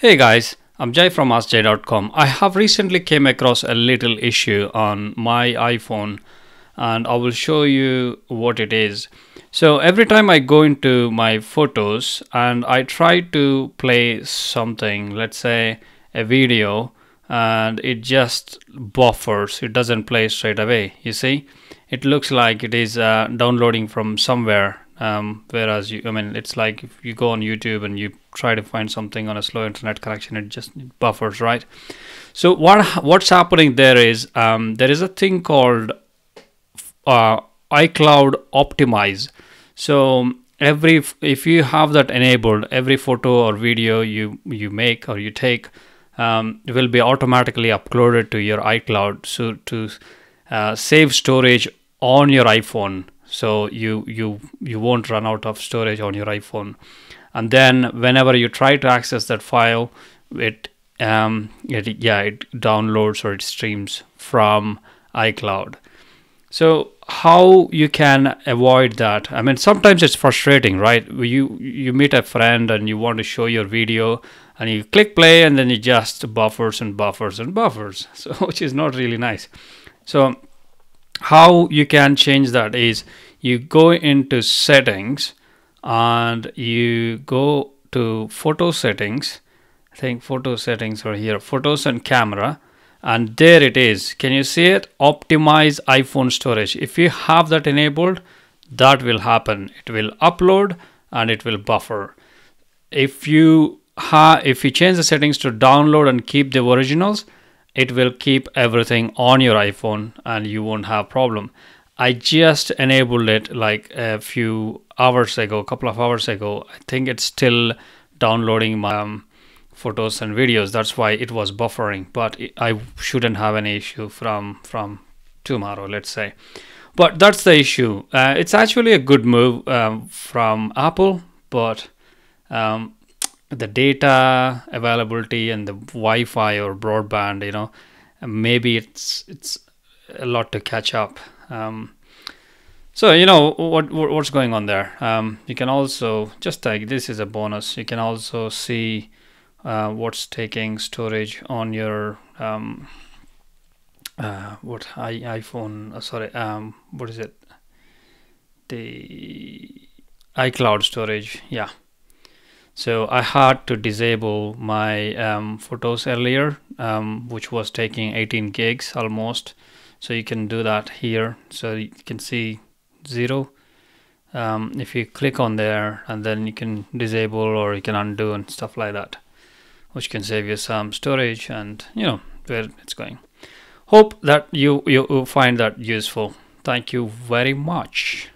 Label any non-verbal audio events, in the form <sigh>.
Hey guys, I'm Jai from AskJai.com. I have recently came across a little issue on my iPhone and I will show you what it is. So every time I go into my photos and I try to play something, let's say a video, and it just buffers, it doesn't play straight away. You see, it looks like it is uh, downloading from somewhere um, whereas you, I mean, it's like if you go on YouTube and you try to find something on a slow internet connection, it just buffers, right? So what what's happening there is um, there is a thing called uh, iCloud Optimize. So every if you have that enabled, every photo or video you you make or you take um, will be automatically uploaded to your iCloud so to uh, save storage on your iPhone so you you you won't run out of storage on your iphone. And then whenever you try to access that file it um it, yeah it downloads or it streams from icloud. So how you can avoid that? I mean sometimes it's frustrating right? You you meet a friend and you want to show your video and you click play and then it just buffers and buffers and buffers <laughs> so which is not really nice. So how you can change that is you go into settings and you go to photo settings. I think photo settings are here photos and camera. And there it is. Can you see it? Optimize iphone storage. If you have that enabled that will happen. It will upload and it will buffer. If you ha if you change the settings to download and keep the originals it will keep everything on your iphone and you won't have problem. I just enabled it like a few hours ago a couple of hours ago. I think it's still downloading my um, photos and videos. That's why it was buffering but i shouldn't have any issue from from tomorrow let's say. But that's the issue. Uh, it's actually a good move um, from apple but um, the data availability and the Wi-Fi or broadband, you know, maybe it's it's a lot to catch up. Um, so you know what, what, what's going on there. Um, you can also just like this is a bonus. You can also see uh, what's taking storage on your um, uh, what I, iPhone. Uh, sorry, um, what is it? The iCloud storage. Yeah so I had to disable my um, photos earlier um, which was taking 18 gigs almost. So you can do that here. So you can see zero. Um, if you click on there and then you can disable or you can undo and stuff like that which can save you some storage and you know where it's going. Hope that you you find that useful. Thank you very much